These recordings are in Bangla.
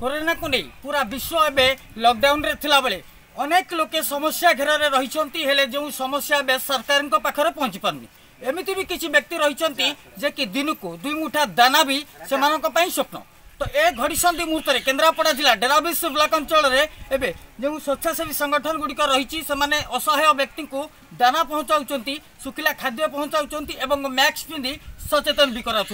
କରୋନାକୁ ନେଇ ପୁରା ବିଶ୍ୱ ଏବେ ଲକଡାଉନରେ ଥିଲାବେଳେ ଅନେକ ଲୋକେ ସମସ୍ୟା ଘେରରେ ରହିଛନ୍ତି ହେଲେ ଯେଉଁ ସମସ୍ୟା ଏବେ ସରକାରଙ୍କ ପାଖରେ ପହଞ୍ଚି ପାରୁନି ଏମିତି ବି କିଛି ବ୍ୟକ୍ତି ରହିଛନ୍ତି ଯେ କି ଦିନକୁ ଦୁଇ ମୁଠା ଦାନା ବି ସେମାନଙ୍କ ପାଇଁ ସ୍ୱପ୍ନ ତ ଏ ଘଡ଼ିସନ୍ଧି ମୁହୂର୍ତ୍ତରେ କେନ୍ଦ୍ରାପଡ଼ା ଜିଲ୍ଲା ଡେରାବିଶ ବ୍ଲକ ଅଞ୍ଚଳରେ ଏବେ जो स्वेच्छासेवी संगठन गुड़िक रही असहाय व्यक्ति को दाना पहुँचाऊँ शुखिला खाद्य पहुँचाऊँव मैक्स पिंधि सचेतन भी कराऊँ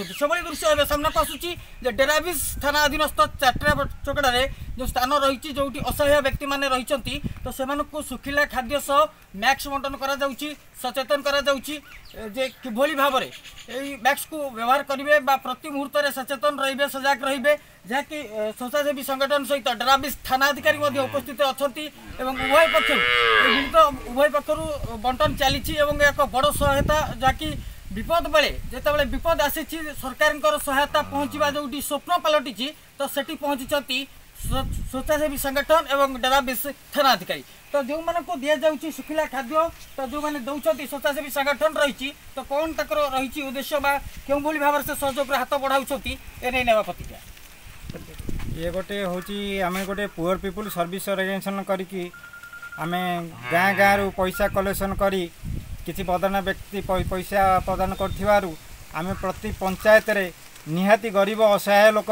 दृश्य एवं सामना को आसूसी डेराबिज थाना अधीनस्थ चारा चकड़े जो स्थान रही जो असहाय व्यक्ति मैंने रही तो शुखिला खाद्य सह मैक्स बंटन कर सचेतन किभली भाव में यस को व्यवहार करेंगे प्रति मुहूर्त सचेतन रे सजग रे जहाँकि स्वेच्छासेवी संगठन सहित डेराबिज थाना अधिकारी उपस्थित अच्छा उभय पक्ष उभय पक्षर बंटन चली एक बड़ सहायता जहाँकि विपद बेले जो विपद आसी सरकार सहायता पहुँचा जो स्वप्न पलटि तो से पहुँची स्वेच्छासेवी संगठन और डेरा थाना अधिकारी तो जो मानक दि जा शुखिला खाद्य तो जो मैंने दौरान स्वेच्छासेवी संगठन रही तो कौन तक रही उद्देश्य क्यों भाव से सहयोग हाथ बढ़ाऊँच एने प्रतिक्रिया इगे पोर पिपुल सर्भिस अर्गान गरिक आमे गाँ गाँ कलेक्शन पैसा कलेक्सन गरिदन व्यक्ति पैसा प्रदान गर्थ्यो आम प्रति पञ्चायत निहाती गरीब असहाय लोक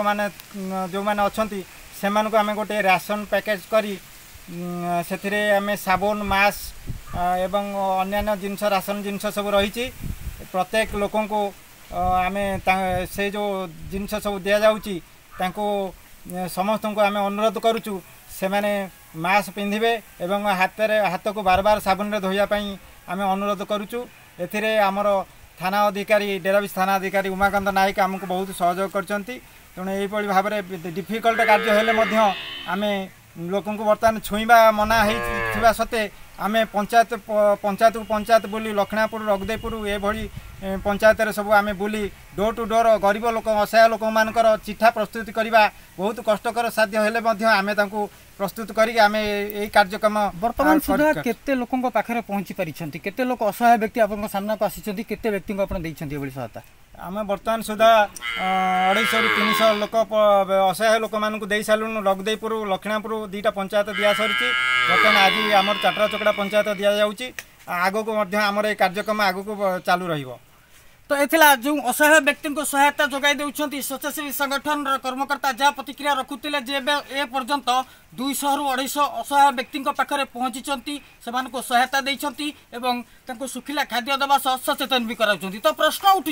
जो अहिले समा गए रासन प्याकेज गरिबुन मास्क ए अन्य जिन्स राशन जिनिस सब रहिँ प्रत्येक लोक आइ जस दिन्छ ସମସ୍ତଙ୍କୁ ଆମେ ଅନୁରୋଧ କରୁଛୁ ସେମାନେ ମାସ୍କ ପିନ୍ଧିବେ ଏବଂ ହାତରେ ହାତକୁ ବାରବାର ସାବୁନରେ ଧୋଇବା ପାଇଁ ଆମେ ଅନୁରୋଧ କରୁଛୁ ଏଥିରେ ଆମର ଥାନା ଅଧିକାରୀ ଡେରାବିଶ ଥାନା ଅଧିକାରୀ ଉମାକାନ୍ତ ନାୟକ ଆମକୁ ବହୁତ ସହଯୋଗ କରିଛନ୍ତି ତେଣୁ ଏହିଭଳି ଭାବରେ ଡିଫିକଲ୍ଟ କାର୍ଯ୍ୟ ହେଲେ ମଧ୍ୟ ଆମେ ଲୋକଙ୍କୁ ବର୍ତ୍ତମାନ ଛୁଇଁବା ମନା ହେଇଛି ଥିବା ସତ୍ତ୍ୱେ ଆମେ ପଞ୍ଚାୟତ ପଞ୍ଚାୟତକୁ ପଞ୍ଚାୟତ ବୁଲି ଲକ୍ଷ୍ମୀପୁର ରଘୁଦେବପୁର ଏଭଳି ପଞ୍ଚାୟତରେ ସବୁ ଆମେ ବୁଲି ଡୋର୍ ଟୁ ଡୋର୍ ଗରିବ ଲୋକ ଅସହାୟ ଲୋକମାନଙ୍କର ଚିଠା ପ୍ରସ୍ତୁତ କରିବା ବହୁତ କଷ୍ଟକର ସାଧ୍ୟ ହେଲେ ମଧ୍ୟ ଆମେ ତାଙ୍କୁ ପ୍ରସ୍ତୁତ କରିକି ଆମେ ଏହି କାର୍ଯ୍ୟକ୍ରମ ବର୍ତ୍ତମାନ ସୁଦ୍ଧା କେତେ ଲୋକଙ୍କ ପାଖରେ ପହଞ୍ଚି ପାରିଛନ୍ତି କେତେ ଲୋକ ଅସହାୟ ବ୍ୟକ୍ତି ଆପଣଙ୍କ ସାମ୍ନାକୁ ଆସିଛନ୍ତି କେତେ ବ୍ୟକ୍ତିଙ୍କୁ ଆପଣ ଦେଇଛନ୍ତି ଏଭଳି ସହାୟତା ଆମେ ବର୍ତ୍ତମାନ ସୁଦ୍ଧା ଅଢ଼େଇଶହରୁ ତିନିଶହ ଲୋକ ଅସହାୟ ଲୋକମାନଙ୍କୁ ଦେଇସାରିଲୁଣି ରଘୁଦେବପୁର ଲକ୍ଷ୍ମୀପୁର ଦୁଇଟା ପଞ୍ଚାୟତ ଦିଆସରିଛି आज अब चाटरा चकडा पञ्चायत दिगको म कार्यक्रम को चालू तो र जो असहाय व्यक्ति को सहायता जोइदेसन स्वेच्छासेवी सङ्गठन र कर्मकर्ता जा प्रतिक्रिया रकुले जे ए पर्यंत दुईश रु अढैश असहाय व्यक्ति व्यक्तिको पाख्या पहचिचिन्छ सहायता दिन्छ सुखिला खाद्य दबा सचेतन गराउँछ तो प्रश्न उठु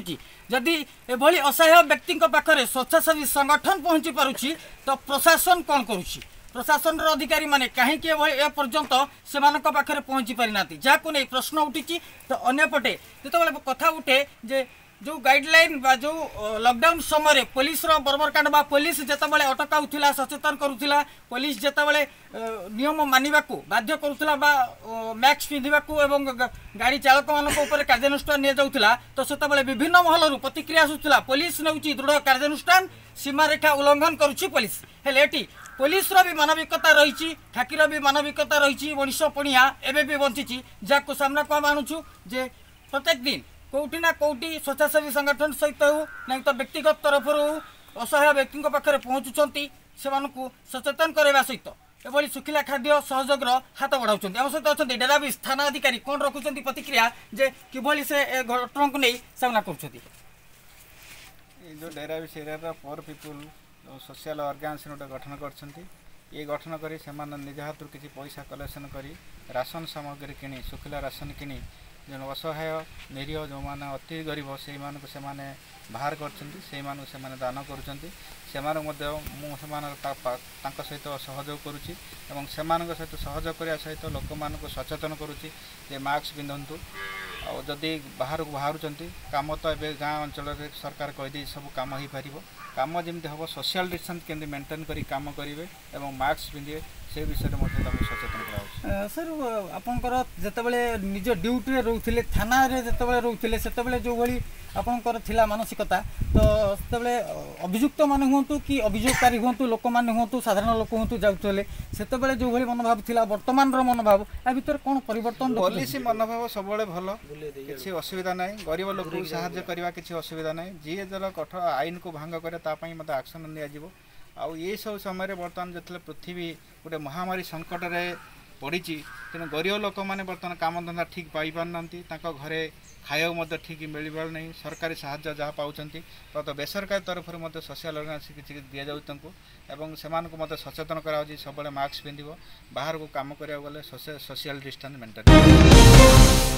जिभरी असहाय व्यक्तिको पाखेर स्वेच्छासेवी संगठन पहचि पारु त प्रशासन कन्चि প্রশাসনের অধিকারী মানে কাহিঁকি এপর্যন্ত সেমানক পাখে পৌঁছি পারি না যাকে নিয়ে প্রশ্ন উঠিছি তো অন্যপটে যেতবে কথা উঠে যে যে গাইডলাইন বা যে লকডাউন সময় পুলিশর বর্বরকাণ্ড বা পুলিশ যেতবে অটকাউলা সচেতন করুলা পুলিশ যেতবে নিয়ম মানবা বাধ্য করুলা বা ম্যাক্স পিঁধা এবং গাড়ি চালক মানুষ উপরে কার্যানুষ্ঠান নিয়ে যাওয়া তো সেতবে বিভিন্ন মহলর প্রতিক্রিয়া আসুলা পুলিশ নেউছি দৃঢ় কার্যানুষ্ঠান সীমারেখা উল্লঙ্ঘন করুছি পুলিশ হলে এটি ପୋଲିସର ବି ମାନବିକତା ରହିଛି ଠାକିର ବି ମାନବିକତା ରହିଛି ମଣିଷ ପଣିଆ ଏବେ ବି ବଞ୍ଚିଛି ଯାହାକୁ ସାମ୍ନାକୁ ଆମେ ଆଣୁଛୁ ଯେ ପ୍ରତ୍ୟେକ ଦିନ କେଉଁଠି ନା କେଉଁଠି ସ୍ୱେଚ୍ଛାସେବୀ ସଂଗଠନ ସହିତ ହେଉ ନାହିଁ ତ ବ୍ୟକ୍ତିଗତ ତରଫରୁ ହେଉ ଅସହାୟ ବ୍ୟକ୍ତିଙ୍କ ପାଖରେ ପହଞ୍ଚୁଛନ୍ତି ସେମାନଙ୍କୁ ସଚେତନ କରାଇବା ସହିତ ଏଭଳି ଶୁଖିଲା ଖାଦ୍ୟ ସହଯୋଗର ହାତ ବଢ଼ାଉଛନ୍ତି ଆମ ସହିତ ଅଛନ୍ତି ଡେରାବିସ୍ ଥାନାଧିକାରୀ କ'ଣ ରଖୁଛନ୍ତି ପ୍ରତିକ୍ରିୟା ଯେ କିଭଳି ସେ ଏ ଘଟଣାକୁ ନେଇ ସାମ୍ନା କରୁଛନ୍ତି ଏ ଯେଉଁ ଡେରାବିସ୍ ଏରିଆର ପର୍ ପିପୁଲ୍ ସୋସିଆଲ୍ ଅର୍ଗାନାଇଜେସନ୍ ଗୋଟେ ଗଠନ କରିଛନ୍ତି ଏ ଗଠନ କରି ସେମାନେ ନିଜ ହାତରୁ କିଛି ପଇସା କଲେକ୍ସନ୍ କରି ରାସନ ସାମଗ୍ରୀ କିଣି ଶୁଖିଲା ରାସନ କିଣି ଯେଉଁ ଅସହାୟ ନିରୀହ ଯେଉଁମାନେ ଅତି ଗରିବ ସେଇମାନଙ୍କୁ ସେମାନେ ବାହାର କରିଛନ୍ତି ସେଇମାନଙ୍କୁ ସେମାନେ ଦାନ କରୁଛନ୍ତି ସେମାନଙ୍କୁ ମଧ୍ୟ ମୁଁ ସେମାନଙ୍କ ତାଙ୍କ ସହିତ ସହଯୋଗ କରୁଛି ଏବଂ ସେମାନଙ୍କ ସହିତ ସହଯୋଗ କରିବା ସହିତ ଲୋକମାନଙ୍କୁ ସଚେତନ କରୁଛି ଯେ ମାସ୍କ ପିନ୍ଧନ୍ତୁ ଆଉ ଯଦି ବାହାରକୁ ବାହାରୁଛନ୍ତି କାମ ତ ଏବେ ଗାଁ ଅଞ୍ଚଳରେ ସରକାର କହିଦେଇ ସବୁ କାମ ହୋଇପାରିବ कम जमी हम सोशल डिस्टास्त के मेन्टेन करें मास्क पिंधे সেই বিষয়ে মধ্যে তাকে সচেতন করা স্যার আপনার যেতবে নিজ ডিউটিরে রুলে থানার যেতবে রুলে সেতবে যেভাবে আপনার লা মানসিকতা তো সেতবে অভিযুক্ত মানে হুম কি অভিযোগকারী হুম লোক মানে হুম সাধারণ লোক হুম যাচ্ছেলে সেতবে যেভাবে মনোভাব লা বর্তমানর মনোভাব এ ভিতরে কোণ পরিবর্তন পুলিশ মনোভাব সবুলে ভাল কিছু অসুবিধা নাই গরিব লোক সাহায্য করা কিছু অসুবিধা নাই যিয়ে যার কঠোর আইন কু ভাঙ্গ করে তা মতো আকশন নিয়ে आउँ सब समय बर्तन जति पृथ्वी गटे महामरी सङ्कट पढिचि त गरी लोके बर्तन कामधन्दा ठिक पाप्ने त घर ठीक ठिक मिप सरकारी सायद जहाँ तो बेसरकारी तरफु सोसिया दिनु सचेतन गराइन्छ सबैले मास्क बाहर को काम गर् सोसिया डिटान्स मेन्टेन